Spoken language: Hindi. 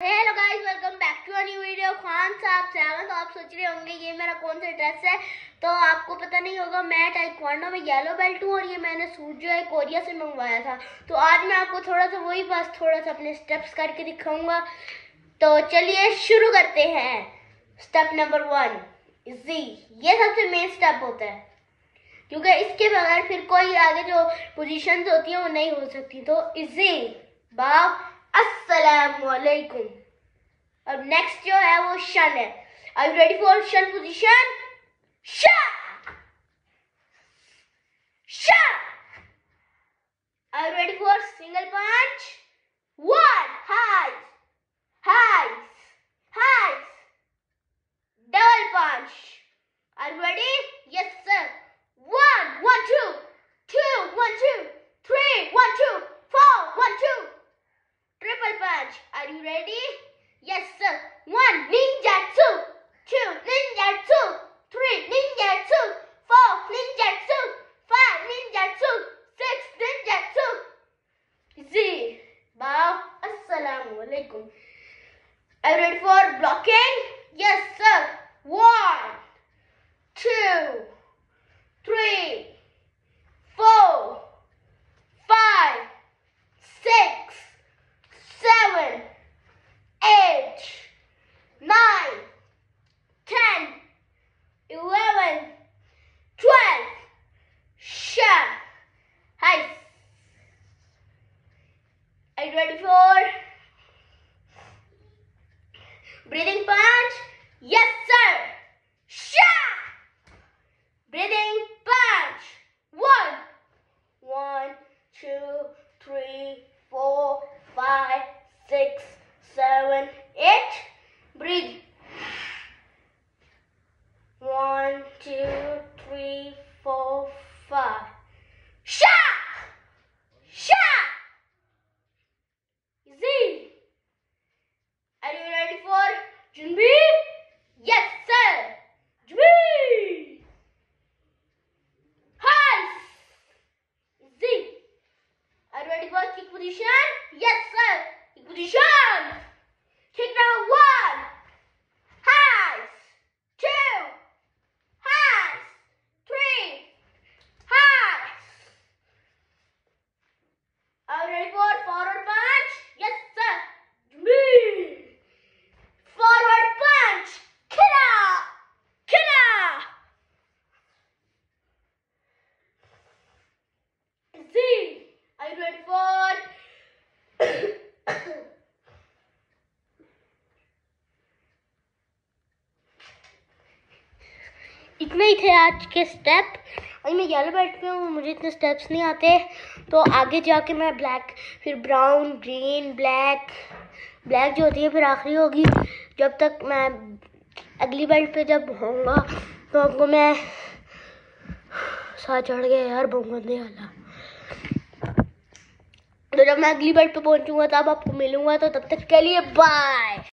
Hello guys welcome back to new video Khan Sahab seven तो आप सोच रहे होंगे, ये मेरा कौन सा ड्रेस है? तो आपको पता नहीं होगा, मैं टाइक्वांडो में येलो बेल्ट हूँ और ये मैंने सूट जो है कोरिया से मंगवाया था। तो आज मैं आपको थोड़ा सा वही बस थोड़ा सा अपने स्टेप्स करके दिखाऊँगा। तो चलिए शुरू करते हैं। स्टेप नंबर वन जी ये सबसे मेन स्टेप होता है। क्योंकि इसके बगैर फिर कोई आगे जो पोजिशन होती हैं, वो नहीं हो सकती। तो इजी बाप अस्सलामुअलैकुम अब नेक्स्ट जो है वो शन है आई रेडी फॉर शन पोजीशन शन शन you ready for single punch Are you ready? Yes, sir. One, ninjutsu. Two, ninjutsu. Three, ninjutsu. Four, ninjutsu. Five, ninjutsu. Six, ninjutsu. Z. Bow. Assalamu alaikum. Are you ready for blocking? Yes, sir. One, two, three, four, five, six, seven, eight, nine, ten, eleven, twelve. Shut. Hi. Are you ready for breathing punch? Yes, sir. ready for equation? Yes, sir. Equation. Take number one. इतने ही थे आज के स्टेप अभी मैं येलो बेल्ट पे हूँ, मुझे इतने स्टेप्स नहीं आते। तो आगे जाके मैं ब्लैक फिर ब्राउन ग्रीन ब्लैक ब्लैक जो होती है फिर आखिरी होगी। जब तक मैं अगली बेल्ट पे जब होऊँगा तो आपको मैं साथ चढ़ गया यार बहुत गंदे वाला। तो जब मैं अगली बेल्ट पे पहुंचूँगा, तब आपको मिलूँगा तो तब तक के लिए बाय